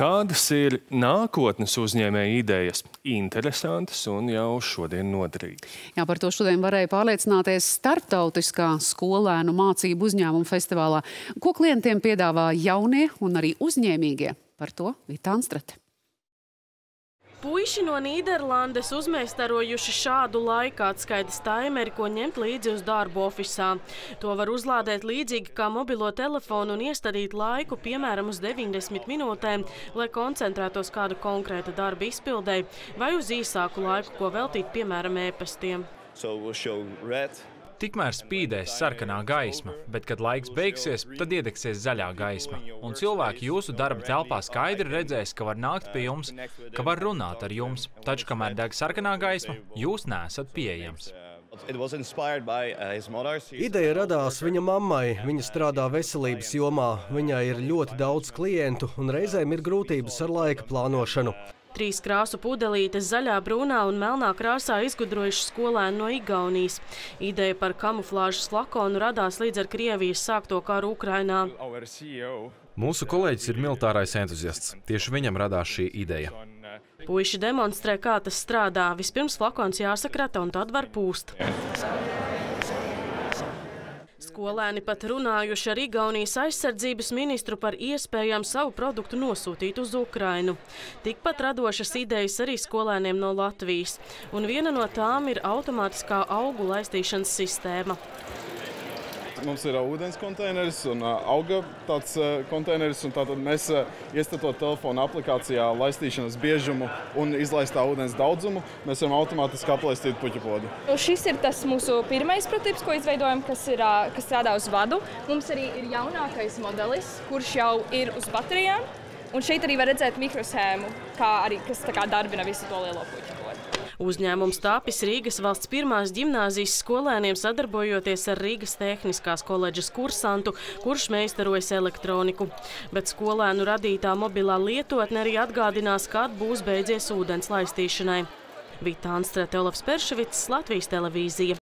Kādas ir nākotnes uzņēmēja idejas? Interesantas un jau šodien noderīgas. Jā, par to šodien varēja pārliecināties starptautiskā skolēnu mācību uzņēmumu festivālā. Ko klientiem piedāvā jaunie un arī uzņēmīgie? Par to Vita Anstrate. Puiši no Nīderlandes uzmeistarojuši šādu laika atskaites taimeri, ko ņemt līdzi uz darbu ofisā. To var uzlādēt līdzīgi kā mobilo telefonu un iestādīt laiku, piemēram, uz 90 minūtēm, lai koncentrētos kāda konkrēta darba izpildē, vai uz īsāku laiku, ko veltīt, piemēram, ēpastiem. So we'll show red, Tikmēr spīdēs sarkanā gaisma, bet, kad laiks beigsies, tad iedegsies zaļā gaisma. Un cilvēki jūsu darba telpā skaidri redzēs, ka var nākt pie jums, ka var runāt ar jums. Taču, kamēr deg sarkanā gaisma, jūs neesat pieejams. Uh. Ideja radās viņa mammai. Viņa strādā veselības jomā. Viņai ir ļoti daudz klientu un reizēm ir grūtības ar laika plānošanu. Trīs krāsu pudelītes zaļā, brūnā un melnā krāsā izgudrojuši skolēni no Igaunijas. Ideja par kamuflāžas flakonu radās līdz ar Krievijas sākto karu Ukrainā. Mūsu kolēģis ir militārais entuziasts. Tieši viņam radās šī ideja. Puiši demonstrē, kā tas strādā. Vispirms flakons jāsakrata un tad var pūst. Skolēni pat runājuši ar Igaunijas aizsardzības ministru par iespējām savu produktu nosūtīt uz Ukrainu. Tikpat radošas idejas arī skolēniem no Latvijas, un viena no tām ir automātiskā augu laistīšanas sistēma. Mums ir uh, ūdens konteineris un uh, auga tāds uh, konteineris. Tātad mēs iestatot telefona aplikācijā laistīšanas biežumu un izlaistā ūdens daudzumu, mēs varam automātiski aplaistīt puķu podu. Šis ir tas mūsu pirmais prototyps, ko izveidojam, kas, ir, kas strādā uz vadu. Mums arī ir jaunākais modelis, kurš jau ir uz baterijām. Un šeit arī var redzēt mikroshēmu, kā arī, kas kā darbina visu to lielo puķu. Uzņēmums tāpis Rīgas valsts pirmās ģimnāzijas skolēniem sadarbojoties ar Rīgas Tehniskās koledžas kursantu, kurš meistarojas elektroniku. Bet skolēnu radītā mobilā lietotne arī atgādinās, kad būs beidzies ūdens laistīšanai. Vita Anstrate, Olafs Perševits, Latvijas televīzija.